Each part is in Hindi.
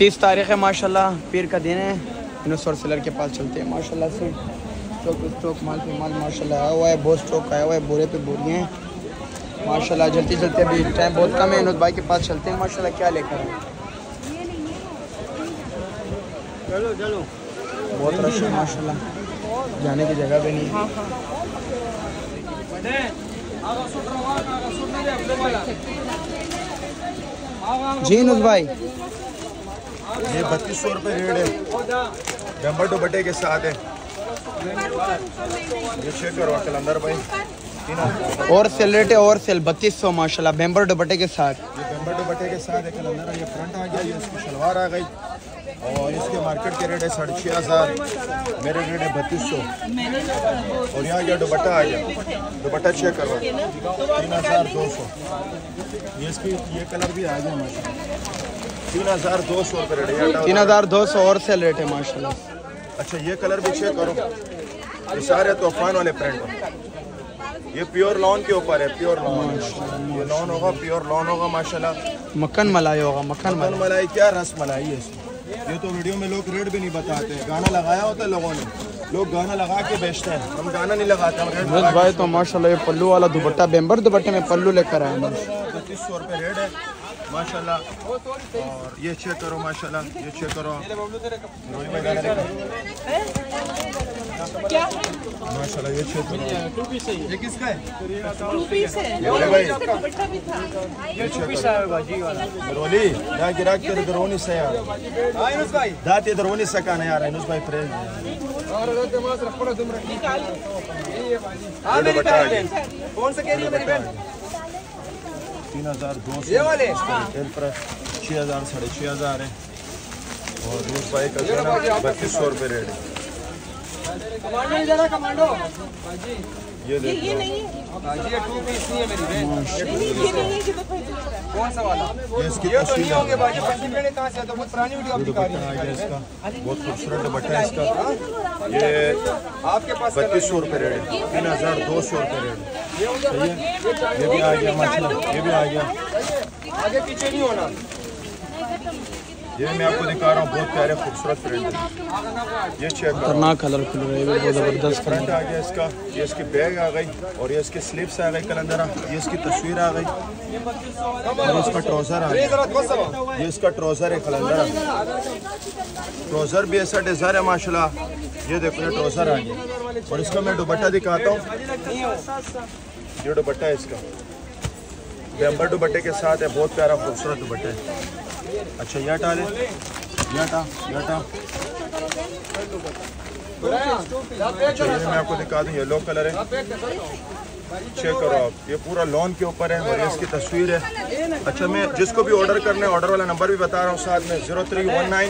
तीस तारीख है माशाल्लाह। पीर का दिन है। इनोसर सेलर के पास चलते हैं माशाल्लाह से। स्टॉक स्टॉक माल पे माल माशाल्लाह। आया हुआ है बहुत स्टॉक आया हुआ है बोरे पे बोरियाँ हैं। माशाल्लाह जल्दी चलते अभी टाइम बहुत कम है इनोद भाई के पास चलते हैं माशाल्लाह क्या लेकर आए? चलो चलो। बहुत रश है माशाल्लाह। जाने की जगह भी नहीं है। जी इनोद भाई। ये बत्तीस सौ रुपये रेट है। डम्बर दुपट्टे के साथ है। ये चेक करो कलंदर भाई। और सेल रेट है और सेल बत्तीस सौ माशाल्लाह बेम्बर दुपट्टे के साथ। ये बेम्बर दुपट्टे के साथ है कलंदर ये फ्रंट आ गया ये इसकी शलवार आ गई। और इसके मार्केट के रेट है साढ़े छः हज़ार। मेरे रेट है बत्तीस सौ। और यहाँ गया दुपट्टा आ गया दुपट्टा चेक करो तीन हज़ार दो सौ। ये इसकी ये कलर भी आ गया माशा तीन हज़ार दो सौ रुपये रेट है। तीन हज़ार दो सौ और सेल रेट है माशाल्लाह। अच्छा ये कलर भी चेक करो। ये सारे तूफ़ान वाले प्रिंट हैं। ये प्योर लॉन के ऊपर है प्योर लॉन ये लॉन होगा प्योर लॉन होगा माशाल्लाह। मक्खन मलाई होगा मक्खन मलाई क्या रस मलाई है इसमें? ये तो वीडियो में लोग रेट भी नहीं बताते गाना लगाया होता है लोगों ने। लोग गाना लगा के बेचते हैं। हम गाना नहीं लगाते हम रेट लगा भाई तो माशाल्लाह ये पल्लू वाला दुपट्टा बेम्बर दुपट्टे में पल्लू लेकर आए हैं। पच्चीस सौ रुपये रेट है। माशाल्लाह। और ये चेक करो माशाल्लाह ये चेक करो। माशाल्लाह ये चेक करो। ये किसका है? बोले भाई। ये चेक करो। रोली या गिराक तेरे दरोनी से यार। दात ये दरोनी से का यार इनुस भाई फ्रेज हाँ। मेरी आ बहन कौन सा कह रही है मेरी बहन? तीन हज़ार दो सौ। रिटेल पर छः हज़ार साढ़े छः हज़ार है। और रूस भाई का जो बत्तीस सौ रुपये रेट है। है कमांडो ये देख। लो हाँ, ये टू पीस नहीं है मेरी बहन। कौन सा वाला? ये इसकी ये तो नहीं होंगे है बाजी पश्चिम मैंने कहाँ से तो बहुत पुरानी वीडियो ये आपकी दिखा रही है। इसका। बहुत खूबसूरत दुपट्टा है इसका। ये आपके पास बत्तीस सौ रुपये रेट। है तीन हज़ार दो सौ रुपये रेट। है सही है? ये भी आ गया माशाल्लाह ये भी आ गया। आगे पीछे नहीं होना। ये मैं आपको दिखा रहा हूँ बहुत प्यारे खूबसूरत प्रिंट है। ये चेक खतरनाक कलर खुल रहा है बहुत ज़बरदस्त कलर आ गया इसका ये इसकी बैग आ गई और ये इसकी स्लीव्स आ गई कलंदरा ये इसकी तस्वीर आ गई। और इसका ट्राउज़र आ गया। ये इसका ट्राउज़र है कलंदरा। ट्राउज़र भी ऐसा डिज़ाइन है माशाल्लाह। ये देखो ये ट्राउज़र आ गया। और इसका मैं दुपट्टा दिखाता हूँ। ये दुपट्टा है इसका। बेम्बर दुपट्टे के साथ है, बहुत प्यारा, खूबसूरत दुपट्टा अच्छा ये हटा ले। ये हटा ये हटा। अच्छा ये मैं आपको दिखा दूँ येलो कलर है। चेक करो आप, ये पूरा लॉन के ऊपर है और इसकी तस्वीर है। अच्छा मैं जिसको भी ऑर्डर करना है ऑर्डर वाला नंबर भी बता रहा हूँ साथ में zero three one nine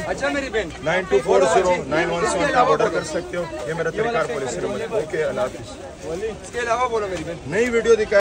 nine two four zero nine one seven आप ऑर्डर कर सकते हो। ये मेरा तरीका पॉलिसी ओके, अल्लाह नई वीडियो दिखा